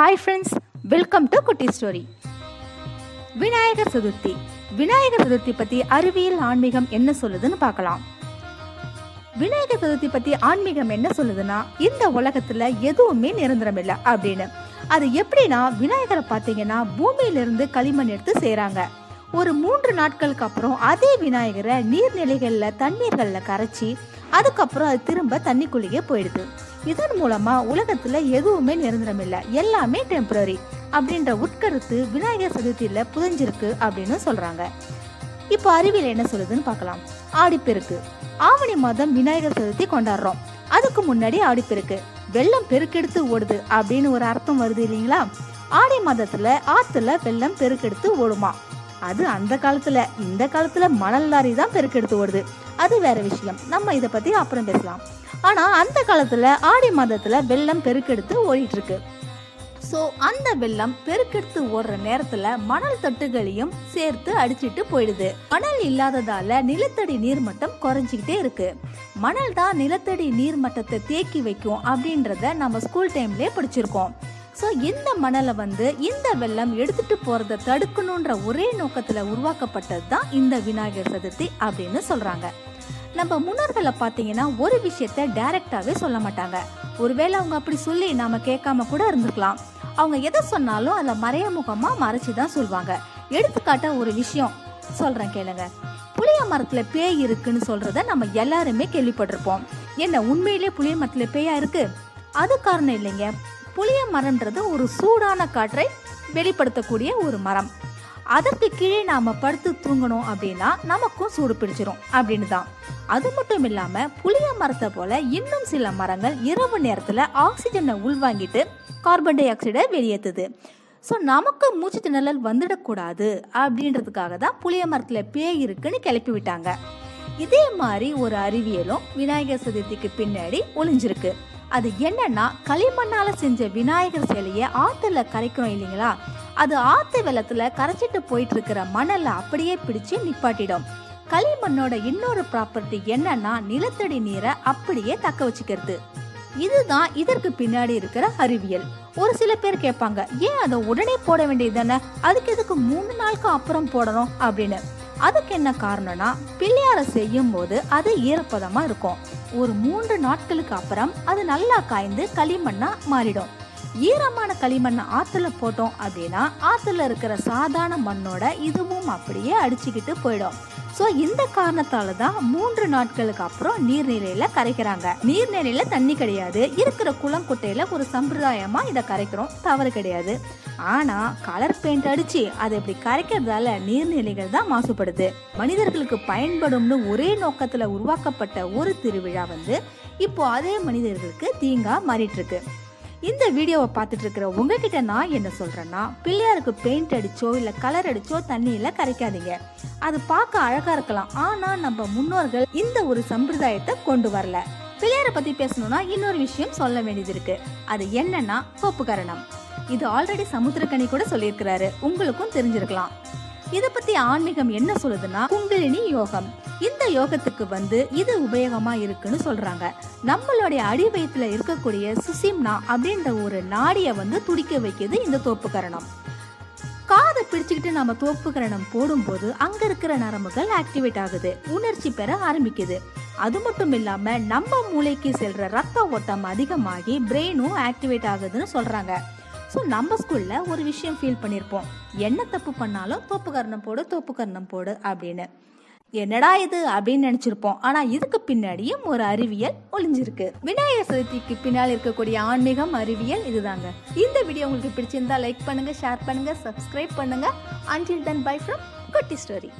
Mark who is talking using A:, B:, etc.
A: Hi friends welcome to Kutti story Vinayagar Chathurthi. Vinayagar Chathurthi பத்தி அறிவியல் ஆன்மீகம் என்ன சொல்லுதுன்னு பார்க்கலாம். விநாயகர் சதுர்த்தி பத்தி ஆன்மீகம் என்ன சொல்லுதுன்னா இந்த உலகத்துல எதுவுமே நிரந்தரம் இல்லை அப்படின்னு. அது எப்படின்னா விநாயகரை பார்த்தீங்கன்னா பூமியிலிருந்து களிமண் எடுத்து செய்கிறாங்க ஒரு மூன்று நாட்களுக்கு அப்புறம் அதே விநாயகரை நீர்நிலைகள்ல தண்ணீர்கள்ல கரைச்சி அதுக்கப்புறம் அது திரும்ப தண்ணிக்குள்ளேயே போயிடுது. இதன் மூலமா உலகத்துல எதுவுமே நிரந்தரம் இல்லை எல்லாமே டெம்பரரி அப்படின்ற உட்கருத்து விநாயகர் சதுர்த்தியில புதஞ்சிருக்கு அப்படின்னு சொல்றாங்க. இப்போ அறிவியல் என்ன சொல்லுதுன்னு பார்க்கலாம். ஆடிப்பெருக்கு. ஆவணி மாதம் விநாயகர் சதுர்த்தி கொண்டாடுறோம். அதுக்கு முன்னாடி ஆடிப்பெருக்கு. வெள்ளம் பெருக்கெடுத்து ஓடுது அப்படின்னு ஒரு அர்த்தம் வருது இல்லைங்களா? ஆடி மாதத்துல ஆத்துல வெள்ளம் பெருக்கெடுத்து ஓடுமா? அது அந்த காலத்துல. இந்த காலத்துல மணல் லாரி தான் பெருக்கெடுத்து ஓடுது. அது வேற விஷயம். நம்ம இதை பத்தி அப்புறம் பேசலாம். ஆனா அந்த காலத்துல ஆடி மாதத்துல வெள்ளம் பெருக்கெடுத்து ஓடிட்டு இருக்கு ஸோ அந்த வெள்ளம் பெருக்கெடுத்து ஓடுற நேரத்துல மணல் தட்டுகளையும் சேர்த்து அடிச்சிட்டு போயிடுது. மணல் இல்லாததால நிலத்தடி நீர் மட்டம் குறைஞ்சிக்கிட்டே இருக்கு. மணல் தான் நிலத்தடி நீர் மட்டத்தை தேக்கி வைக்கும் அப்படின்றத நம்ம ஸ்கூல் டைம்லயே படிச்சிருக்கோம். ஸோ இந்த மணலை வந்து இந்த வெள்ளம் எடுத்துட்டு போறதை தடுக்கணுன்ற ஒரே நோக்கத்துல உருவாக்கப்பட்டது தான் இந்த விநாயகர் சதுர்த்தி அப்படின்னு சொல்றாங்க. நம்ம முன்னோர்களை பார்த்தீங்கன்னா ஒரு விஷயத்த டைரக்டாகவே சொல்ல மாட்டாங்க. ஒருவேளை அவங்க அப்படி சொல்லி நாம கேட்காம கூட இருந்துக்கலாம் அவங்க எதை சொன்னாலும் அதை மறைமுகமாக மறைச்சி தான் சொல்லுவாங்க எடுத்துக்காட்ட ஒரு விஷயம் சொல்றேன் கேளுங்க. புளிய மரத்துல பேய் இருக்குன்னு சொல்றத நம்ம எல்லாருமே கேள்விப்பட்டிருப்போம். என்ன உண்மையிலே புளிய மரத்துல பேயா இருக்கு? அது காரணம் இல்லைங்க. புளிய மரம்ன்றது ஒரு சூடான காற்றை வெளிப்படுத்தக்கூடிய ஒரு மரம். அதற்கு கீழே நாம படுத்து தூங்கணும் அப்படின்னா நமக்கும் சூடு பிடிச்சிரும் அப்படின்னு தான். அது மட்டும் இல்லாம புளிய மரத்தை போல இன்னும் சில மரங்கள் இரவு நேரத்துல ஆக்சிஜனை உள்வாங்கிட்டு கார்பன் டை ஆக்சைடை வெளியேற்றுது ஸோ நமக்கு மூச்சு திணறல் வந்துடக்கூடாது அப்படின்றதுக்காக தான் புளிய மரத்தில் பேய் இருக்குன்னு கிளப்பி விட்டாங்க. இதே மாதிரி ஒரு அறிவியலும் விநாயகர் சதுர்த்திக்கு பின்னாடி ஒளிஞ்சிருக்கு. அது என்னன்னா களிமண்ணால செஞ்ச விநாயகர் சிலையை ஆத்துல கரைக்கிறோம் இல்லைங்களா? அது ஆத்து வெள்ளத்துல கரைச்சிட்டு போயிட்டு இருக்கிற மணலை அப்படியே பிடிச்சு நிப்பாட்டிடும். களிமண்ணோட இன்னொரு ப்ராப்பர்ட்டி என்னன்னா நிலத்தடி நீரை அப்படியே தக்க வச்சுக்கிறது. இதுதான் இதற்கு பின்னாடி இருக்கிற அறிவியல். ஒரு சில பேர் கேட்பாங்க ஏன் அதை உடனே போட வேண்டியது தானே? அதுக்கு எதுக்கு மூணு நாளுக்கு அப்புறம் போடணும்? அப்படின்னு. அதுக்கு என்ன காரணம்னா பிள்ளையாரை செய்யும் போது அது ஈரப்பதமா இருக்கும். ஒரு மூன்று நாட்களுக்கு அப்புறம் அது நல்லா காய்ந்து களிமண்ணா மாறிடும். ஈரமான களிமண்ணை ஆற்றுல போட்டோம் அப்படின்னா ஆற்றுல இருக்கிற சாதாரண மண்ணோட இதுவும் அப்படியே அடிச்சுக்கிட்டு போயிடும். ஸோ இந்த காரணத்தால தான் மூன்று நாட்களுக்கு அப்புறம் நீர்நிலையில கரைக்கிறாங்க. நீர்நிலையில தண்ணி கிடையாது. இருக்கிற குளம் குட்டையில ஒரு சம்பிரதாயமா இதை கரைக்கிறோம். தவறு கிடையாது. ஆனா கலர் பெயிண்ட் அடிச்சு அதை இப்படி கரைக்கிறதால நீர்நிலைகள் தான் மாசுபடுது. மனிதர்களுக்கு பயன்படும்னு ஒரே நோக்கத்துல உருவாக்கப்பட்ட ஒரு திருவிழா வந்து இப்போ அதே மனிதர்களுக்கு தீங்கா மாறிட்டு இருக்கு. இந்த வீடியோவை பார்த்துட்டு இருக்கிற உங்ககிட்ட நான் என்ன சொல்கிறேன்னா பிள்ளையாருக்கு பெயிண்ட் அடிச்சோ இல்லை கலர் அடிச்சோ தண்ணியில் கரைக்காதீங்க. அது பார்க்க அழகாக இருக்கலாம். ஆனால் நம்ம முன்னோர்கள் இந்த ஒரு சம்பிரதாயத்தை கொண்டு வரல. பிள்ளையாரை பற்றி பேசணும்னா இன்னொரு விஷயம் சொல்ல வேண்டியது இருக்கு. அது என்னன்னா கோப்புக்கரணம் இது ஆல்ரெடி சமுத்திரக்கனி கூட சொல்லியிருக்கிறாரு. உங்களுக்கும் தெரிஞ்சிருக்கலாம். இத பத்தி ஆன்மீகம் என்ன சொல்லுதுன்னா குங்கிலினி யோகம். இந்த யோகத்துக்கு வந்து இது உபயோகமா இருக்குன்னு சொல்றாங்க. நம்மளுடைய அடி வயிற்றுல இருக்கக்கூடிய சுசிம்னா அப்படின்ற ஒரு நாடிய வந்து துடிக்க வைக்கிறது இந்த தோப்புக்கரணம் காதை பிடிச்சுக்கிட்டு நம்ம தோப்புக்கரணம் போடும்போது அங்க இருக்கிற நரம்புகள் ஆக்டிவேட் ஆகுது. உணர்ச்சி பெற ஆரம்பிக்குது. அது மட்டும் இல்லாம நம்ம மூளைக்கு செல்ற ரத்த ஓட்டம் அதிகமாகி பிரெயினும் ஆக்டிவேட் ஆகுதுன்னு சொல்றாங்க. ஸோ நம்ம ஸ்கூலில் ஒரு விஷயம் ஃபீல் பண்ணியிருப்போம் என்ன தப்பு பண்ணாலும் தோப்புக்கரணம் போடு தோப்புக்கரணம் போடு அப்படின்னு. என்னடா இது அப்படின்னு நினைச்சிருப்போம். ஆனா இதுக்கு பின்னாடியும் ஒரு அறிவியல் ஒளிஞ்சிருக்கு. விநாயகர் சதுர்த்திக்கு பின்னால் இருக்கக்கூடிய ஆன்மீகம் அறிவியல் இதுதாங்க. இந்த வீடியோ உங்களுக்கு பிடிச்சிருந்தா லைக் பண்ணுங்க ஷேர் பண்ணுங்க சப்ஸ்கிரைப் பண்ணுங்க. Until then bye from Kutti story